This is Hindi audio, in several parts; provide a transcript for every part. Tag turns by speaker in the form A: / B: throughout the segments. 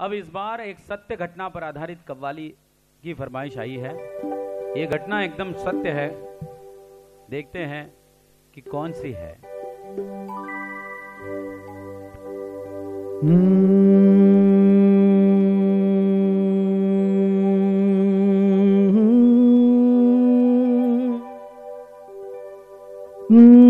A: अब इस बार एक सत्य घटना पर आधारित कव्वाली की फरमाइश आई है। ये घटना एकदम सत्य है। देखते हैं कि कौन सी है।
B: ओए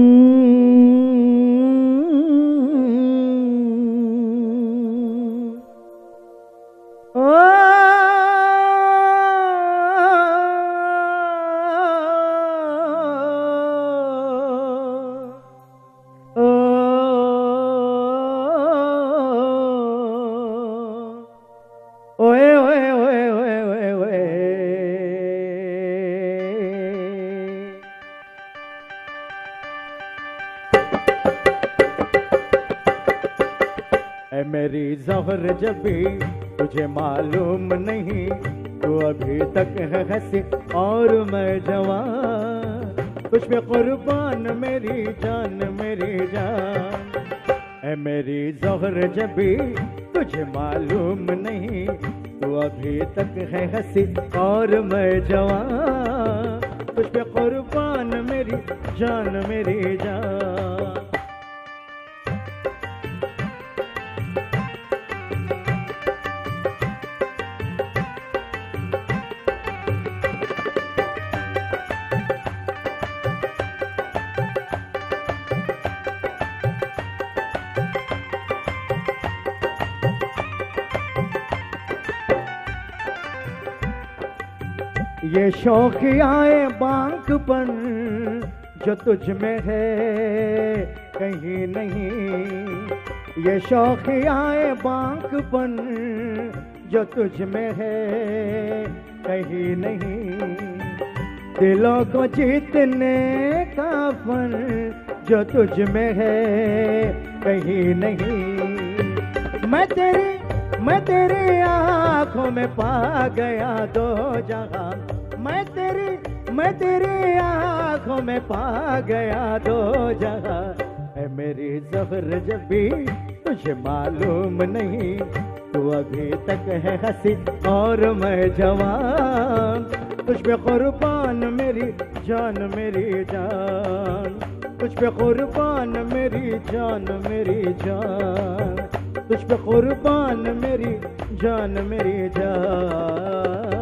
B: ऐ मेरी जहर जबी तुझे मालूम नहीं, तू अभी तक है हँसी और मैं जवान। तुझ पे कुर्बान मेरी जान मेरी जान। ऐ मेरी जहर जबी तुझे मालूम नहीं, तू अभी तक है हँसी और मैं जवान। तुझ पे कुर्बान मेरी जान मेरी जान। ये शौकियाए बांकपन जो तुझ में है कहीं नहीं। ये शौकियाए बांकपन जो तुझ में है कहीं नहीं। दिलों को जीतने का फन जो तुझ में है कहीं नहीं। मैं तेरी मैं तेरी आँखों में पा गया दो जहाँ मैं तेरी मैं तेरी आँखों में पा गया दो जहाँ है मेरी जहर भी तुझे मालूम नहीं, तू अभी तक है हँसी और मैं जवान। तुझ पे कुर्बान मेरी जान मेरी जान। तुझ पे कुर्बान मेरी जान मेरी जान। तुझ पे कुर्बान मेरी जान मेरी जान।